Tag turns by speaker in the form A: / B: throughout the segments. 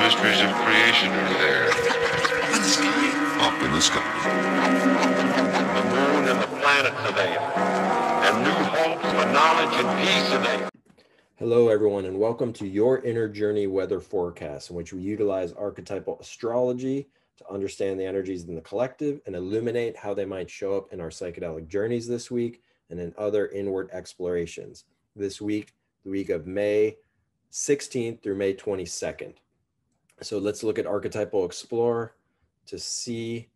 A: mysteries of creation are there.
B: Up in the sky. Up in the sky.
C: The moon and the planets are there. And new hopes for knowledge and peace are there.
D: Hello, everyone, and welcome to Your Inner Journey Weather Forecast, in which we utilize archetypal astrology to understand the energies in the collective and illuminate how they might show up in our psychedelic journeys this week and in other inward explorations. This week, the week of May 16th through May 22nd. So let's look at Archetypal Explorer to see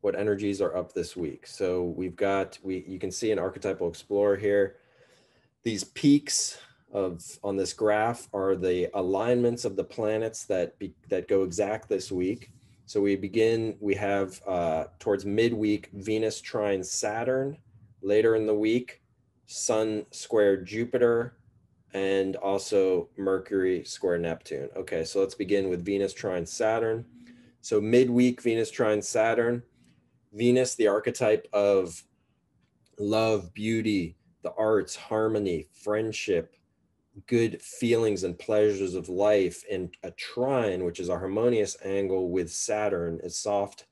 D: what energies are up this week. So we've got, we you can see an Archetypal Explorer here. These peaks of on this graph are the alignments of the planets that be, that go exact this week. So we begin, we have uh, towards midweek, Venus trine Saturn. Later in the week, Sun square Jupiter, and also Mercury square Neptune. Okay, so let's begin with Venus trine Saturn. So midweek, Venus trine Saturn. Venus, the archetype of love, beauty, the arts, harmony, friendship, good feelings and pleasures of life, and a trine, which is a harmonious angle with Saturn, is soft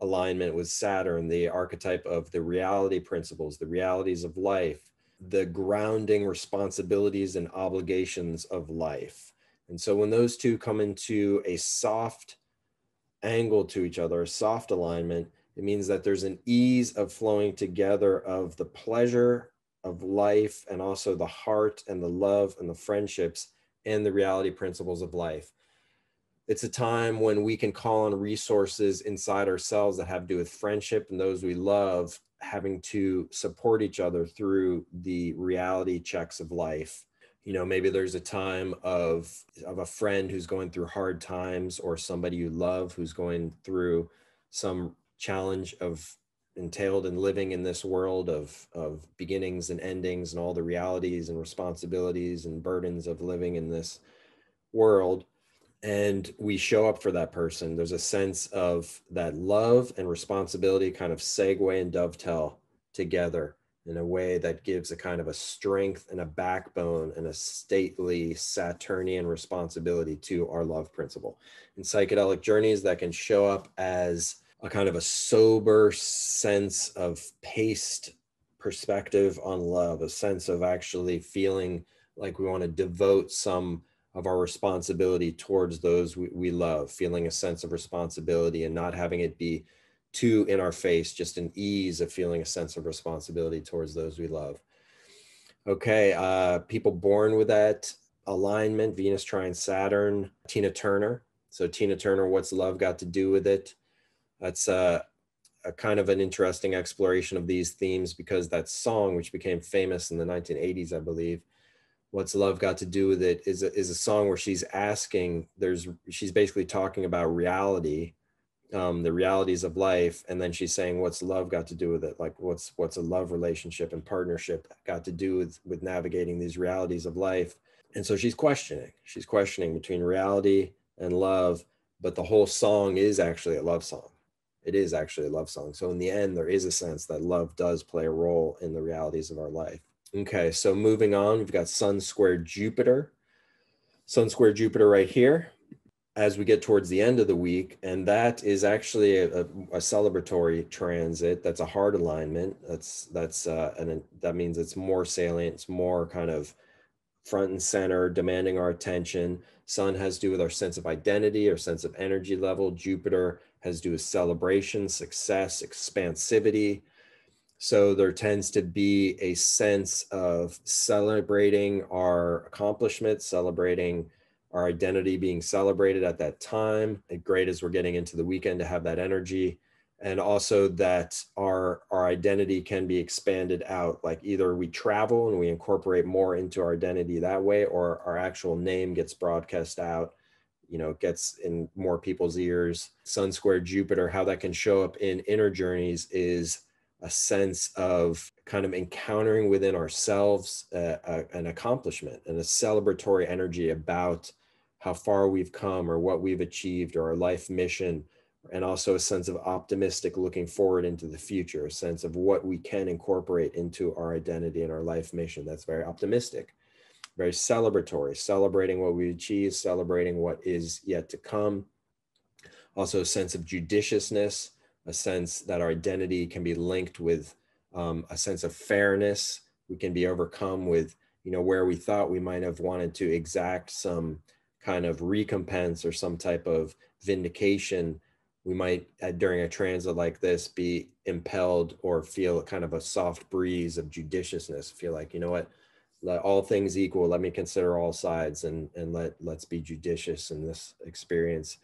D: alignment with Saturn, the archetype of the reality principles, the realities of life, the grounding responsibilities and obligations of life. And so when those two come into a soft angle to each other, a soft alignment, it means that there's an ease of flowing together of the pleasure of life and also the heart and the love and the friendships and the reality principles of life. It's a time when we can call on resources inside ourselves that have to do with friendship and those we love having to support each other through the reality checks of life. You know maybe there's a time of of a friend who's going through hard times or somebody you love who's going through some challenge of entailed in living in this world of of beginnings and endings and all the realities and responsibilities and burdens of living in this world and we show up for that person, there's a sense of that love and responsibility kind of segue and dovetail together in a way that gives a kind of a strength and a backbone and a stately Saturnian responsibility to our love principle. In psychedelic journeys, that can show up as a kind of a sober sense of paced perspective on love, a sense of actually feeling like we want to devote some of our responsibility towards those we, we love, feeling a sense of responsibility and not having it be too in our face, just an ease of feeling a sense of responsibility towards those we love. Okay, uh, people born with that alignment, Venus trine Saturn, Tina Turner. So Tina Turner, what's love got to do with it? That's uh, a kind of an interesting exploration of these themes because that song, which became famous in the 1980s, I believe, what's love got to do with it is a, is a song where she's asking there's she's basically talking about reality um, the realities of life and then she's saying what's love got to do with it? Like what's what's a love relationship and partnership got to do with with navigating these realities of life? And so she's questioning she's questioning between reality and love but the whole song is actually a love song. It is actually a love song. So in the end there is a sense that love does play a role in the realities of our life Okay, so moving on, we've got Sun square Jupiter. Sun square Jupiter right here as we get towards the end of the week. And that is actually a, a, a celebratory transit. That's a hard alignment. That's, that's, uh, and that means it's more salient. It's more kind of front and center, demanding our attention. Sun has to do with our sense of identity, our sense of energy level. Jupiter has to do with celebration, success, expansivity, so there tends to be a sense of celebrating our accomplishments, celebrating our identity being celebrated at that time. Great as we're getting into the weekend to have that energy. And also that our, our identity can be expanded out. Like either we travel and we incorporate more into our identity that way, or our actual name gets broadcast out, you know, gets in more people's ears. Sun square Jupiter, how that can show up in inner journeys is a sense of kind of encountering within ourselves uh, a, an accomplishment and a celebratory energy about how far we've come or what we've achieved or our life mission and also a sense of optimistic looking forward into the future a sense of what we can incorporate into our identity and our life mission that's very optimistic very celebratory, celebrating what we achieve, celebrating what is yet to come. Also, a sense of judiciousness, a sense that our identity can be linked with um, a sense of fairness. We can be overcome with, you know, where we thought we might have wanted to exact some kind of recompense or some type of vindication. We might, during a transit like this, be impelled or feel kind of a soft breeze of judiciousness. Feel like, you know what, let all things equal let me consider all sides and and let let's be judicious in this experience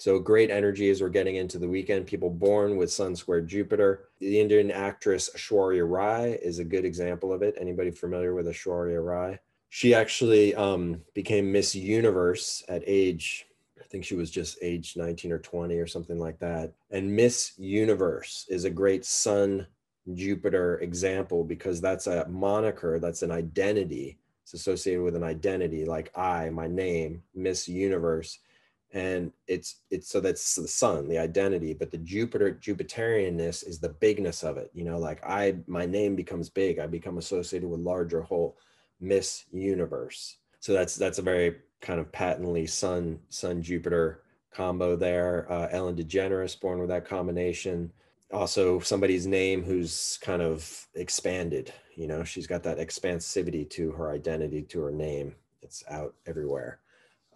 D: so great energy as we're getting into the weekend. People born with sun square jupiter. The indian actress aishwarya rai is a good example of it. Anybody familiar with aishwarya rai? She actually um, became miss universe at age i think she was just age 19 or 20 or something like that. And miss universe is a great sun Jupiter example because that's a moniker, that's an identity. It's associated with an identity like I, my name, Miss Universe. And it's it's so that's the sun, the identity, but the Jupiter Jupiterianness is the bigness of it. You know, like I my name becomes big, I become associated with larger whole, Miss Universe. So that's that's a very kind of patently Sun Sun Jupiter combo there. Uh, Ellen DeGeneres born with that combination also somebody's name who's kind of expanded you know she's got that expansivity to her identity to her name it's out everywhere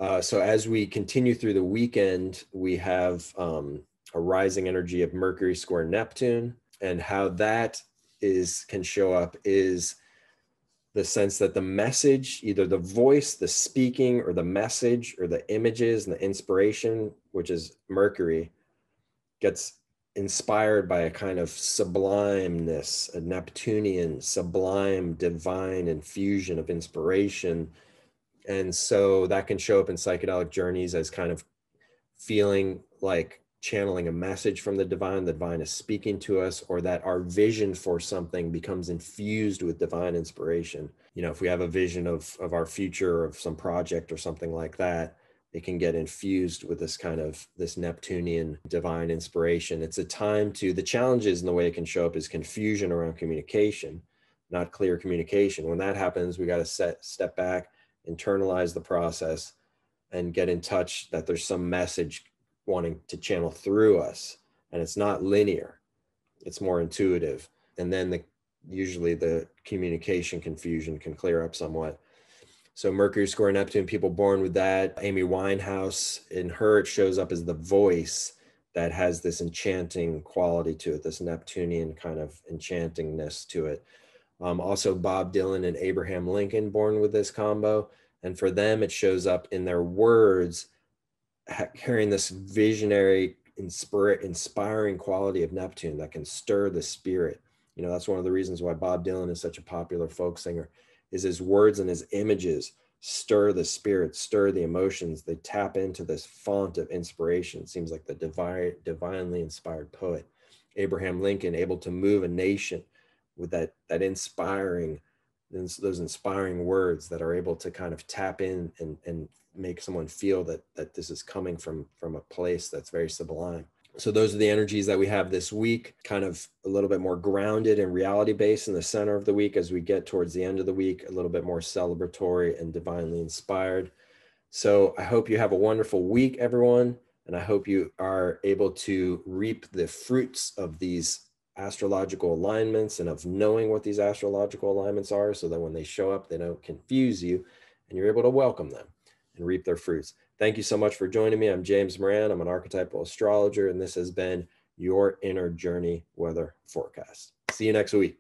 D: uh, so as we continue through the weekend we have um, a rising energy of mercury square neptune and how that is can show up is the sense that the message either the voice the speaking or the message or the images and the inspiration which is mercury gets inspired by a kind of sublimeness, a Neptunian, sublime, divine infusion of inspiration. And so that can show up in psychedelic journeys as kind of feeling like channeling a message from the divine, the divine is speaking to us, or that our vision for something becomes infused with divine inspiration. You know, if we have a vision of, of our future, of some project or something like that, it can get infused with this kind of this neptunian divine inspiration it's a time to the challenges in the way it can show up is confusion around communication not clear communication when that happens we got to set step back internalize the process and get in touch that there's some message wanting to channel through us and it's not linear it's more intuitive and then the usually the communication confusion can clear up somewhat so Mercury square Neptune, people born with that. Amy Winehouse, in her, it shows up as the voice that has this enchanting quality to it, this Neptunian kind of enchantingness to it. Um, also, Bob Dylan and Abraham Lincoln born with this combo. And for them, it shows up in their words, carrying this visionary, inspire, inspiring quality of Neptune that can stir the spirit. You know, that's one of the reasons why Bob Dylan is such a popular folk singer is his words and his images stir the spirit, stir the emotions. They tap into this font of inspiration. It seems like the divine, divinely inspired poet, Abraham Lincoln, able to move a nation with that that inspiring, those inspiring words that are able to kind of tap in and and make someone feel that that this is coming from from a place that's very sublime. So those are the energies that we have this week, kind of a little bit more grounded and reality based in the center of the week as we get towards the end of the week, a little bit more celebratory and divinely inspired. So I hope you have a wonderful week, everyone. And I hope you are able to reap the fruits of these astrological alignments and of knowing what these astrological alignments are so that when they show up, they don't confuse you and you're able to welcome them and reap their fruits. Thank you so much for joining me. I'm James Moran. I'm an archetypal astrologer, and this has been your inner journey weather forecast. See you next week.